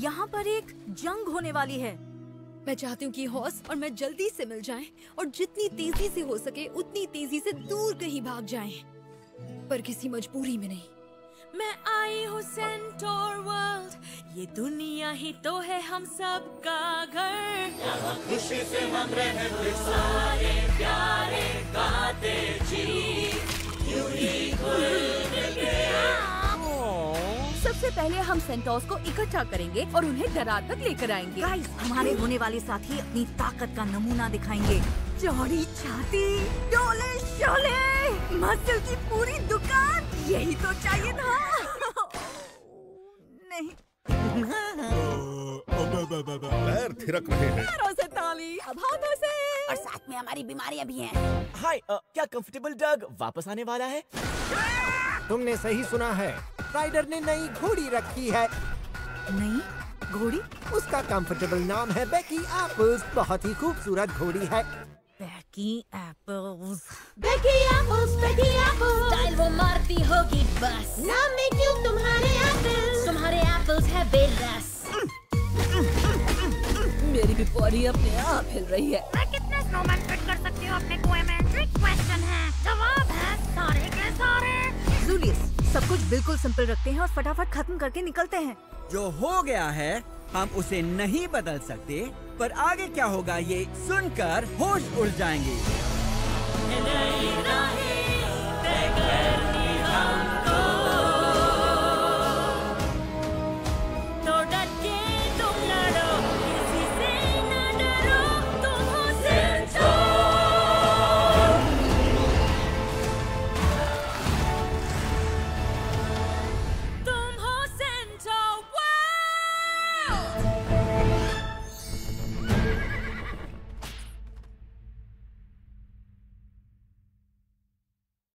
यहाँ पर एक जंग होने वाली है। मैं चाहती हूँ कि हॉस और मैं जल्दी से मिल जाएँ और जितनी तेज़ी से हो सके उतनी तेज़ी से दूर कहीं भाग जाएँ। पर किसी मजबूरी में नहीं। मैं आई हूँ सेंटोर वर्ल्ड ये दुनिया ही तो है हम सब का घर खुशी से हम रहते सारे प्यारे, गाते, जी। सबसे पहले हम सेंटोस को इकट्ठा करेंगे और उन्हें दरार तक लेकर आएँगे। गाइस हमारे होने वाले साथी अपनी ताकत का नमूना दिखाएँगे। चौड़ी छाती डोले शोले मसल की पूरी दुकान यही तो चाहिए था। नहीं। पैर थिरक रहे हैं। पैरों से ताली अब हाथों से। और साथ में हमारी बीमारियाँ भी हैं। हाय क्या कंफर्टेबल डग वापस आने वाला है? तुमने सही सुना है। राइडर ने नई घोड़ी रखी है। नई घोड़ी? उसका कंफर्टेबल नाम है बेकी एप्पल्स बहुत ही खूबसूरत घोड़ी है। Becky apples Becky apples Becky apples style वो मारती होगी बस। नाम में क्यों तुम्हारे एप्पल्स तुम्हारे एप्पल्स है बेरस मेरी भी पौड़ी अपने आप हिल रही है। मैं कितने स्नोमैन फिट कर सकती हूँ अपने कुएँ में? ट्रिक क्वेश्चन है। जवाब है सारे सब कुछ बिल्कुल सिंपल रखते हैं और फटाफट खत्म करके निकलते हैं। जो हो गया है हम उसे नहीं बदल सकते पर आगे क्या होगा ये सुनकर होश उड़ जाएँगे।